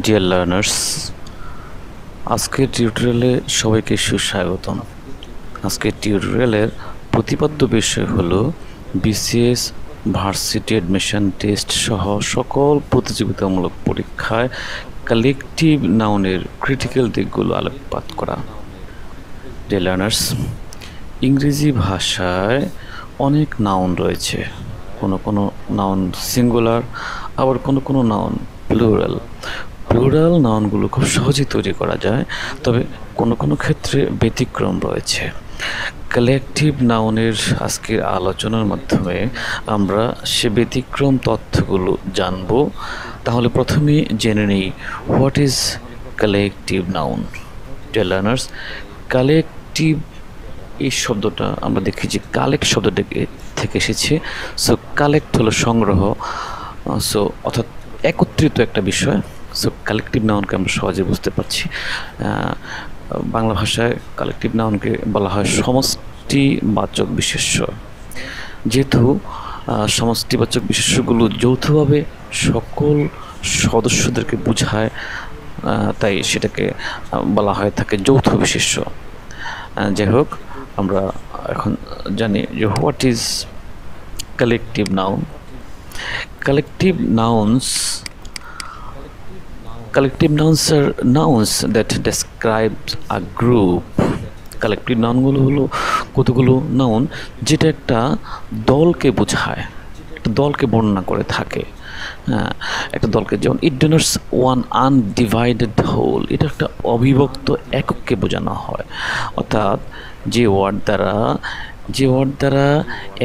Dear learners আজকের টিউটোরিয়ালে সবাইকে সুস্বাগতম। আজকের টিউটোরিয়ালের প্রতিপাদ্য বিষয় হলো বিসিএস ভার্সিটি অ্যাডমিশন টেস্ট সহ সকল প্রতিযোগিতামূলক পরীক্ষায় কালেকটিভ নাউনের ক্রিটিক্যাল দিকগুলো আলোকপাত করা। ডিয়ার লার্নার্স ইংরেজি ভাষায় অনেক নাউন রয়েছে। কোনো কোনো নাউন সিঙ্গুলার আবার কোনো কোনো নাউন প্লুরাল প্লুরাল নাউনগুলো খুব সহজেই তৈরি করা যায়, তবে কোনো কোনো ক্ষেত্রে ব্যতিক্রম রয়েছে। কালেকটিভ নাউনের আজকের আলোচনার মাধ্যমে আমরা সে ব্যতিক্রম তথ্যগুলো জানব। তাহলে প্রথমে জেনে নিই, what is collective noun? Dear learners, collective এই শব্দটা আমরা দেখি যে কালেক্ট শব্দটা থেকে এসেছে। সো, কালেক্ট হলো সংগ্রহ। সো, অর্থাৎ একত্রিত একটা বিষয়। সো কালেকটিভ নাউনকে আমরা সহজে বুঝতে পারছি। বাংলা ভাষায় কালেকটিভ নাউনকে বলা হয় সমষ্টিবাচক বিশেষ্য। যেহেতু সমষ্টিবাচক বিশেষ্যগুলো যৌথভাবে সকল সদস্যদেরকে বোঝায় তাই সেটাকে বলা হয় থাকে যৌথ বিশেষ্য। যাই হোক, আমরা এখন জানি যে what is collective noun collective nouns collective nouns are nouns that describe a group collective নাউনগুলো হলো কতগুলো নাউন যেটা একটা দলকে বোঝায়, একটা দলকে বর্ণনা করে থাকে। হ্যাঁ একটা দলকে যেমন it denotes one undivided whole এটা একটা অবিভক্ত একককে বোঝানো হয়। অর্থাৎ যে ওয়ার্ড দ্বারা, যে ওয়ার্ড দ্বারা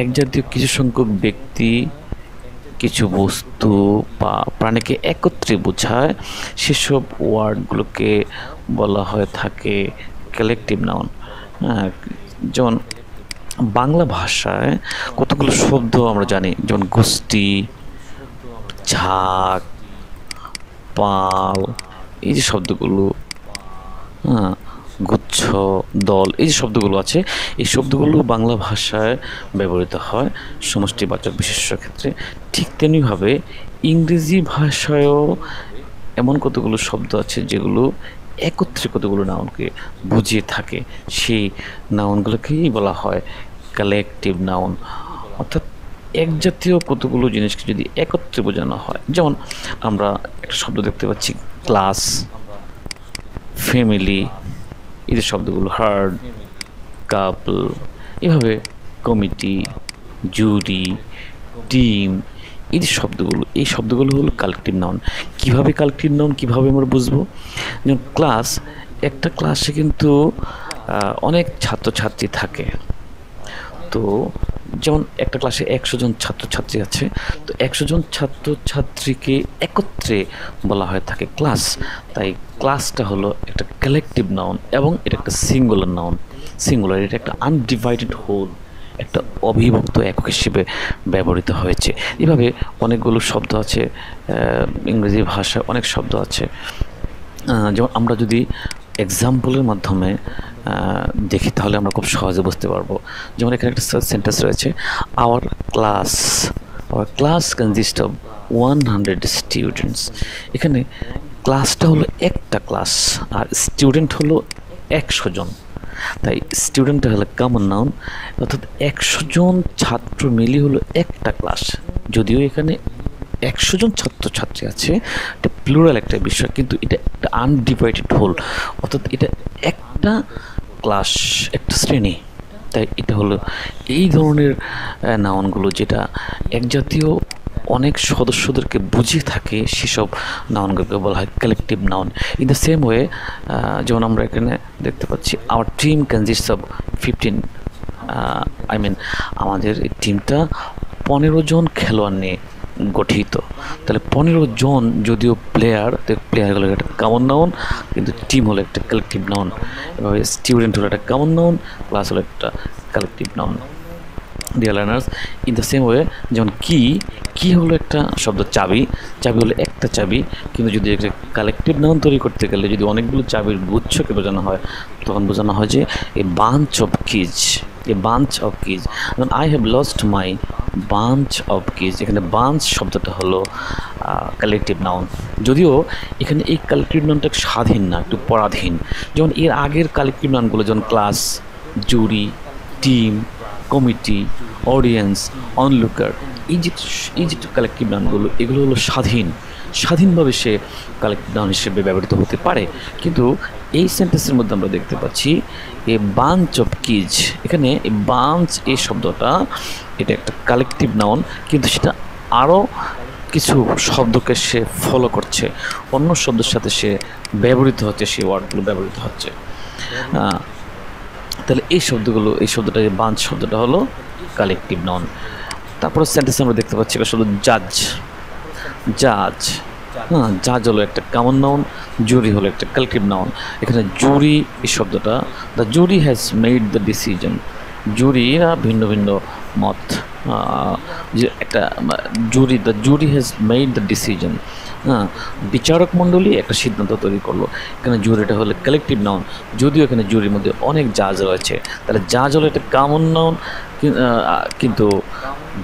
এক জাতীয় কিছু সংখ্যক ব্যক্তি কিছু বস্তু বা প্রাণীকে একত্রে বোঝায়, সেসব ওয়ার্ডগুলোকে বলা হয়ে থাকে কালেকটিভ নাউন। যেমন বাংলা ভাষায় কতগুলো শব্দ আমরা জানি? যেমন গোষ্ঠী, ঝাঁক, পাল, এই যে শব্দগুলো হ্যাঁ গুচ্ছ, দল, এই যে শব্দগুলো আছে, এই শব্দগুলো বাংলা ভাষায় ব্যবহৃত হয় সমষ্টিবাচক বিশেষ্য ক্ষেত্রে। ঠিক তেমনিভাবে ইংরেজি ভাষায়ও এমন কতগুলো শব্দ আছে যেগুলো একত্রে কতগুলো নাউনকে বুঝিয়ে থাকে। সেই নাউনগুলোকেই বলা হয় কালেকটিভ নাউন। অর্থাৎ এক জাতীয় কতগুলো জিনিসকে যদি একত্রে বোঝানো হয়, যেমন আমরা একটা শব্দ দেখতে পাচ্ছি, ক্লাস, ফ্যামিলি যে শব্দগুলো হার্ড কাপল এভাবে কমিটি জুরি টিম এই শব্দগুলো এই শব্দগুলো হলো কালেকটিভ নাউন কীভাবে কালেকটিভ নাউন কীভাবে আমরা বুঝব? যেমন ক্লাস একটা ক্লাসে কিন্তু অনেক ছাত্রছাত্রী থাকে। তো যেমন একটা ক্লাসে একশো জন ছাত্রছাত্রী আছে, তো একশো জন ছাত্রছাত্রীকে একত্রে বলা হয়ে থাকে ক্লাস তাই ক্লাসটা হলো একটা কালেকটিভ নাউন এবং এটা একটা সিঙ্গুলার নাউন সিঙ্গুলার এটা একটা আনডিভাইডেড হোল একটা অবিভক্ত একক হিসেবে ব্যবহৃত হয়েছে। এভাবে অনেকগুলো শব্দ আছে ইংরেজি ভাষায় অনেক শব্দ আছে। যেমন আমরা যদি এক্সাম্পলের মাধ্যমে দেখি তাহলে আমরা খুব সহজে বুঝতে পারব। যেমন এখানে একটা সেন্টেন্স রয়েছে our class our class consist of one hundred students এখানে ক্লাসটা হলো একটা ক্লাস আর স্টুডেন্ট হলো একশো জন। তাই স্টুডেন্টটা হলো কমন নাউন অর্থাৎ একশো জন ছাত্র মিলিয়ে হলো একটা ক্লাস যদিও এখানে একশো জন ছাত্রছাত্রী আছে। এটা প্লুরাল একটা বিষয়, কিন্তু এটা একটা আনডিভাইডেড হোল অর্থাৎ এটা একটা ক্লাস একটা শ্রেণি। তাই এটা হলো এই ধরনের নাউনগুলো যেটা এক জাতীয় অনেক সদস্যদেরকে বুঝিয়ে থাকে, সেসব নাউনগুলোকে বলা হয় collective noun in the same way যেমন আমরা এখানে দেখতে পাচ্ছি our team consist of fifteen I mean আমাদের এই টিমটা পনেরো জন খেলোয়াড় নিয়ে গঠিত। তাহলে পনেরো জন যদিও প্লেয়ার প্লেয়ার হলো একটা কমন নাউন কিন্তু টিম হলো একটা কালেকটিভ নাউন এভাবে স্টুডেন্ট হলো একটা কমন নাউন ক্লাস হলো একটা collective noun dear learners in the same way যেমন কি কি হলো একটা শব্দ চাবি? চাবি হলো একটা চাবি, কিন্তু যদি একটা কালেকটিভ নাউন তৈরি করতে গেলে যদি অনেকগুলো চাবির গুচ্ছকে বোঝানো হয়, তখন বোঝানো হয় যে a bunch of keys a bunch of keys I have lost my bunch of keys এখানে বাঞ্চ শব্দটা হলো কালেকটিভ নাউন যদিও এখানে এই কালেকটিভ নাউনটা স্বাধীন না, একটু পরাধীন। যেমন এর আগের কালেকটিভ নাউনগুলো যেমন class jury team committee audience onlooker এই যে এই যে কালেকটিভ নাউনগুলো এগুলো হলো স্বাধীন। স্বাধীনভাবে সে কালেকটিভ নাউন হিসেবে ব্যবহৃত হতে পারে। কিন্তু এই সেন্টেন্সের মধ্যে আমরা দেখতে পাচ্ছি, এ বাঞ্চ অফ কিজ এখানে এই বাঞ্চ এই শব্দটা, এটা একটা কালেকটিভ নাউন কিন্তু সেটা আরও কিছু শব্দকে সে ফলো করছে, অন্য শব্দের সাথে সে ব্যবহৃত হচ্ছে, সেই ওয়ার্ডগুলো ব্যবহৃত হচ্ছে। তাহলে এই শব্দগুলো, এই শব্দটা বাঞ্চ শব্দটা হলো কালেকটিভ নন তারপরে সেন্টেন্স আমরা দেখতে পাচ্ছি, এটা শব্দ জাজ জাজ। হ্যাঁ জাজ হলো একটা কমন নাউন জুরি হলো একটা কালেকটিভ নাউন এখানে জুরি এই শব্দটা the jury has made the decision জুরিরা ভিন্ন ভিন্ন মত যে একটা jury the jury has made the decision হ্যাঁ বিচারক মণ্ডলী একটা সিদ্ধান্ত তৈরি করল। এখানে জুরিটা হলো কালেকটিভ নাউন যদিও এখানে জুরির মধ্যে অনেক জাজ রয়েছে, তাহলে জাজ হলো একটা কামন নাউন কিন্তু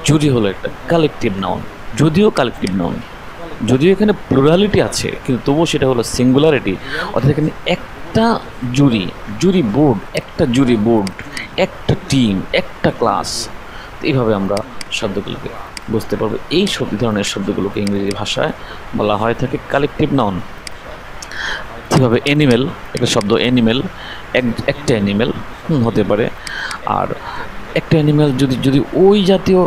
জুরি হলো একটা কালেকটিভ নাউন যদিও কালেকটিভ নাউন যদিও এখানে প্লুরালিটি আছে, কিন্তু তবুও সেটা হলো সিঙ্গুলারিটি অর্থাৎ এখানে একটা জুরি জুরি বোর্ড একটা জুরি বোর্ড একটা টিম একটা ক্লাস এইভাবে আমরা শব্দগুলোকে বুঝতে পারব। এই সব ধরনের শব্দগুলোকে ইংরেজি ভাষায় বলা হয়, থাকে কালেকটিভ নাউন কীভাবে অ্যানিমেল একটা শব্দ অ্যানিমেল এক, একটা অ্যানিমেল হতে পারে। আর একটা অ্যানিমেল যদি যদি ওই জাতীয়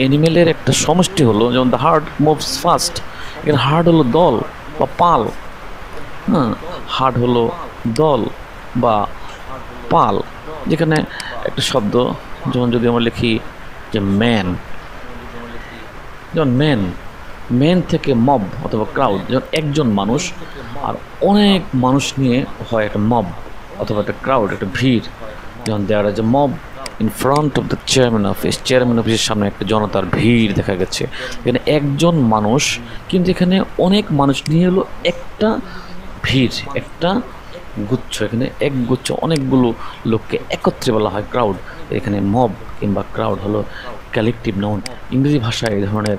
অ্যানিমেলের একটা সমষ্টি হলো, যেমন দ্য হার্ট মুভস ফাস্ট এখানে হার্ড হলো দল বা পাল। হ্যাঁ হার্ট হলো দল বা পাল। যেখানে একটা শব্দ যেমন যদি আমরা লিখি যে ম্যান যেমন ম্যান ম্যান থেকে মব অথবা ক্রাউড যেমন একজন মানুষ আর অনেক মানুষ নিয়ে হয় একটা মব অথবা একটা ক্রাউড একটা ভিড়। যেমন দেয়ার যে mob in front of the chairman office chairman অফিসের সামনে একটা জনতার ভিড় দেখা গেছে। এখানে একজন মানুষ, কিন্তু এখানে অনেক মানুষ নিয়ে এলো একটা ভিড়, একটা গুচ্ছ। এখানে এক গুচ্ছ, অনেকগুলো লোককে একত্রে বলা হয় ক্রাউড এখানে মব কিংবা ক্রাউড হলো কালেকটিভ নাউন ইংরেজি ভাষায় এই ধরনের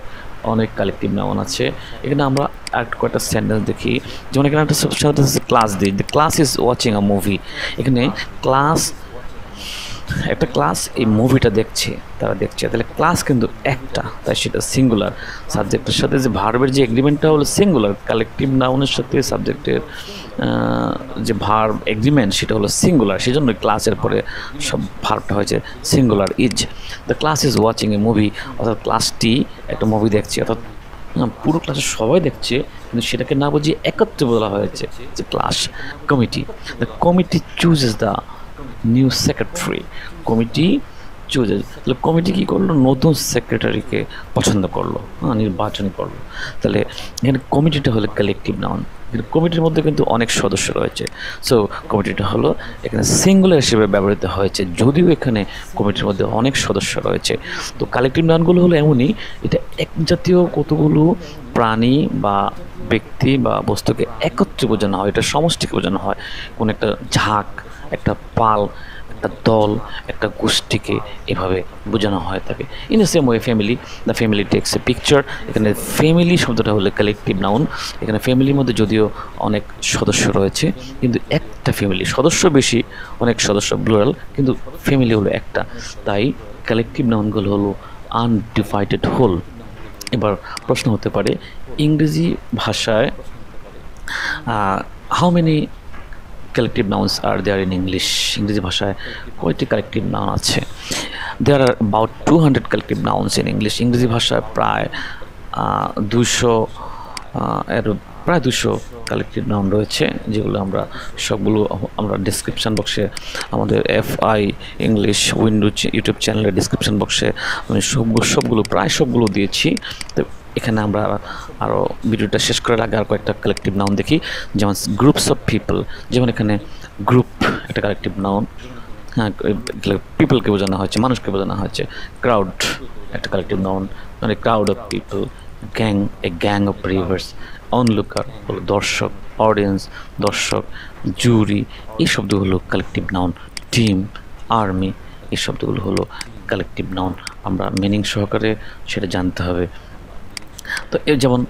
অনেক কালেকটিভ নাউন আছে। এখানে আমরা আর কয়েকটা সেন্টেন্স দেখি। যেমন এখানে একটা ক্লাস দিই the class is watching a movie এখানে ক্লাস একটা ক্লাস এই মুভিটা দেখছে, তারা দেখছে, তাহলে ক্লাস কিন্তু একটা, তাই সেটা সিঙ্গুলার সাবজেক্টের সাথে যে ভার্বের যে এগ্রিমেন্টটা হলো সিঙ্গুলার কালেকটিভ নাউনের সাথে সাবজেক্টের যে ভার এগ্রিমেন্ট সেটা হলো সিঙ্গুলার সেই জন্য ক্লাসের পরে সব ভার্বটা হয়েছে singular is the class is watching a movie অর্থাৎ ক্লাসটি একটা মুভি দেখছে, অর্থাৎ পুরো ক্লাসে সবাই দেখছে, কিন্তু সেটাকে না বুঝিয়ে একত্রে বলা হয়েছে যে class committee the committee chooses the new secretary committee chooses তাহলে কমিটি কী করল? নতুন সেক্রেটারিকে পছন্দ করল হ্যাঁ নির্বাচন করল। তাহলে এখানে কমিটিটা হলো কালেকটিভ নাউন কিন্তু কমিটির মধ্যে কিন্তু অনেক সদস্য রয়েছে। সো কমিটিটা হলো এখানে সিঙ্গুলার হিসেবে ব্যবহৃত হয়েছে, যদিও এখানে কমিটির মধ্যে অনেক সদস্য রয়েছে। তো কালেকটিভ নাউনগুলো হলো এমনই, এটা এক জাতীয় কতগুলো প্রাণী বা ব্যক্তি বা বস্তুকে একত্রে বোঝানো হয়, এটা সমষ্টিকে বোঝানো হয়। কোন একটা ঝাঁক একটা পাল, একটা দল, একটা গোষ্ঠীকে এভাবে বোঝানো হয় থাকে in the same way family the family takes a picture এখানে ফ্যামিলি শব্দটা হলো কালেকটিভ নাউন এখানে ফ্যামিলির মধ্যে যদিও অনেক সদস্য রয়েছে, কিন্তু একটা ফ্যামিলি সদস্য বেশি, অনেক সদস্য ব্লুরাল কিন্তু ফ্যামিলি হলো একটা। তাই কালেকটিভ নাউনগুলো হলো আনডিভাইডেড হোল এবার প্রশ্ন হতে পারে, ইংরেজি ভাষায় how many collective nouns are there in English ইংরেজি ভাষায় কয়টি কালেকটিভ নাউন আছে? There are about two hundred collective nouns in English ইংরেজি ভাষায় প্রায় দুশো এর প্রায় দুশো কালেকটিভ নাউন রয়েছে, যেগুলো আমরা সবগুলো আমরা ডিসক্রিপশান বক্সে আমাদের F I English window YouTube চ্যানেলের ডিসক্রিপশান বক্সে আমি সবগুলো সবগুলো, প্রায় সবগুলো দিয়েছি। তো এখানে আমরা আরও ভিডিওটা শেষ করার আগে আর কয়েকটা কালেকটিভ নাউন দেখি, যেমন গ্রুপস অফ পিপল যেমন এখানে গ্রুপ একটা কালেকটিভ নাউন হ্যাঁ পিপলকে বোঝানো হয়েছে, মানুষকে বোঝানো হয়েছে ক্রাউড একটা কালেকটিভ নাউন মানে crowd of people gang a gang of rivers onlooker হলো দর্শক অডিয়েন্স দর্শক জুরি এই শব্দগুলো কালেকটিভ নাউন টিম আর্মি এই শব্দগুলো হলো কালেকটিভ নাউন আমরা মিনিং সহকারে সেটা জানতে হবে। তো যেমন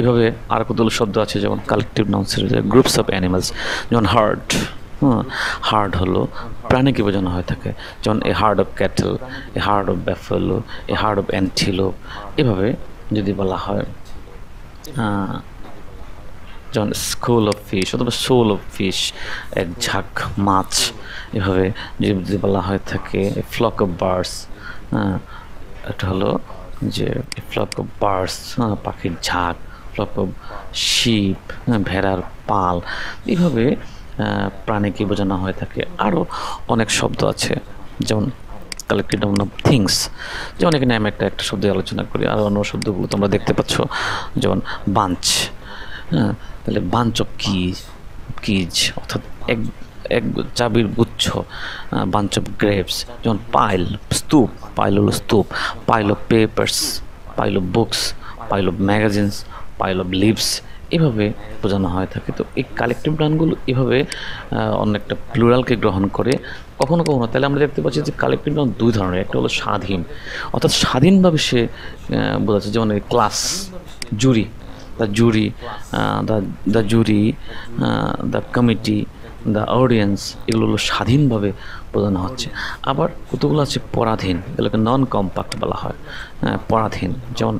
এভাবে আর কতগুলো শব্দ আছে, যেমন কালেকটিভ নাউন্সের গ্রুপস অফ অ্যানিমালস যেমন হার্ড হ্যাঁ হার্ড হলো প্রাণীকে বোঝানো হয়ে থাকে? যেমন a herd of cattle a herd of buffalo a herd of antelope এভাবে যদি বলা হয় যেমন স্কুল অফ ফিশ অথবা সোল অফ ফিশ এক ঝাঁক মাছ, এভাবে যদি বলা হয়ে থাকে ফ্লক অফ বার্ডস হ্যাঁ এটা হলো যে ফ্লক অফ বার্ডস হ্যাঁ পাখির ঝাঁক ফ্লক অফ শিপ হ্যাঁ ভেড়ার পাল, এইভাবে প্রাণীকে বোঝানো হয়ে থাকে। আরও অনেক শব্দ আছে, যেমন কালেক্টেড নাউন অফ থিংস যেমন এখানে আমি একটা একটা শব্দ আলোচনা করি, আর অন্য শব্দগুলো তোমরা দেখতে পাচ্ছ, যেমন বাঞ্চ হ্যাঁ তাহলে বাঞ্চ অফ কিজ কিজ অর্থাৎ এক এক চাবির গুচ্ছ বাঞ্চ অফ গ্রেপস যেমন পাইল স্তূপ পাইল হলো স্তূপ pile of papers pile of books pile of magazines pile of leaves এভাবে বোঝানো হয়ে থাকে। তো এই কালেকটিভ নাউনগুলো এভাবে আহ, অনেকটা প্লুরালকে গ্রহণ করে কখনো কখনো তাহলে আমরা দেখতে পাচ্ছি যে কালেকটিভ নাউন দুই ধরনের একটা হলো স্বাধীন অর্থাৎ স্বাধীনভাবে সে বোঝাচ্ছে যেমন class jury the jury the the jury the committee the audience এগুলো হলো স্বাধীনভাবে বোঝানো হচ্ছে। আবার কতগুলো আছে? পরাধীন। এগুলোকে নন কম্পাক্ট বলা হয়। আহ, পরাধীন। যেমন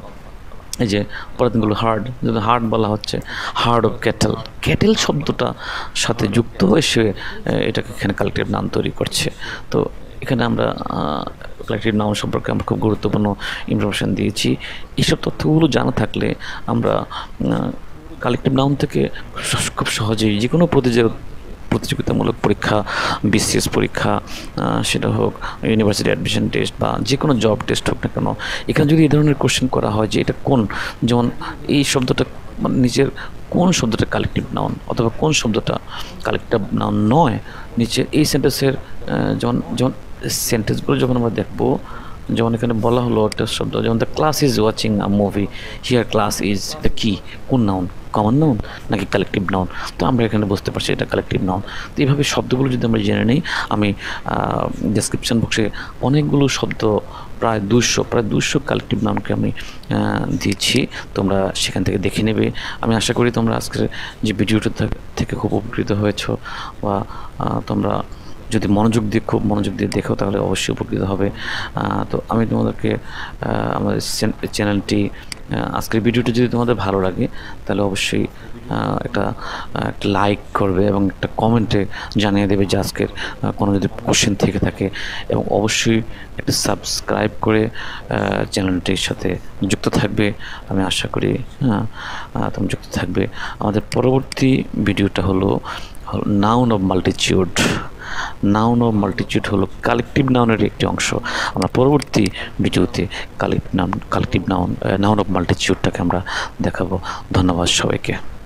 এই যে পরাধীনগুলো হার্ড যদি হার্ড বলা হচ্ছে হার্ড অফ ক্যাটেল ক্যাটেল শব্দটা সাথে যুক্ত হয়ে সে এটাকে এখানে কালেক্টিভ নাম তৈরি করছে। তো এখানে আমরা কালেক্টিভ নাম সম্পর্কে আমরা খুব গুরুত্বপূর্ণ ইনফরমেশান দিয়েছি। এইসব তথ্যগুলো জানা থাকলে আমরা কালেক্টিভ নাউন থেকে খুব সহজেই যে কোনো প্রতিযোগ প্রতিযোগিতামূলক পরীক্ষা, বিসিএস পরীক্ষা সেটা হোক ইউনিভার্সিটি অ্যাডমিশন টেস্ট বা যে কোনো জব টেস্ট হোক না কেন, এখানে যদি এই ধরনের কোশ্চেন করা হয় যে এটা কোন, যেমন এই শব্দটা মানে নিজের কোন শব্দটা কালেকটিভ নাউন অথবা কোন শব্দটা কালেকটিভ নাউন নয়, নিচে এই সেন্টেন্সের যেমন যেমন সেন্টেন্সগুলো যখন আমরা দেখব, যেমন এখানে বলা হলো একটা শব্দ, যেমন the class is watching a movie here class is the কি কোন নাউন কমন নাউন নাকি কালেকটিভ নাউন তো আমরা এখানে বুঝতে পারছি এটা কালেকটিভ নাউন তো এইভাবে শব্দগুলো যদি আমরা জেনে নিই, আমি ডেসক্রিপশন বক্সে অনেকগুলো শব্দ, প্রায় দুশো প্রায় দুশো কালেকটিভ নাউনকে আমি দিয়েছি। তোমরা সেখান থেকে দেখে নেবে। আমি আশা করি তোমরা আজকের যে ভিডিওটা থেকে খুব উপকৃত হয়েছ বা তোমরা যদি মনোযোগ দিয়ে খুব মনোযোগ দিয়ে দেখো, তাহলে অবশ্যই উপকৃত হবে। তো আমি তোমাদেরকে আমাদের চ্যানেলটি আজকের ভিডিওটি যদি তোমাদের ভালো লাগে, তাহলে অবশ্যই একটা একটা লাইক করবে এবং একটা কমেন্টে জানিয়ে দেবে যে আজকের কোনো যদি কোশ্চেন থেকে থাকে। এবং অবশ্যই একটা সাবস্ক্রাইব করে চ্যানেলটির সাথে যুক্ত থাকবে। আমি আশা করি হ্যাঁ তুমি যুক্ত থাকবে। আমাদের পরবর্তী ভিডিওটা হলো noun of multitude noun of multitude হলো কালেকটিভ নাউনের একটি অংশ। আমরা পরবর্তী ভিডিওতে collect noun collective noun noun of মাল্টিচিউডটাকে আমরা দেখাবো। ধন্যবাদ সবাইকে।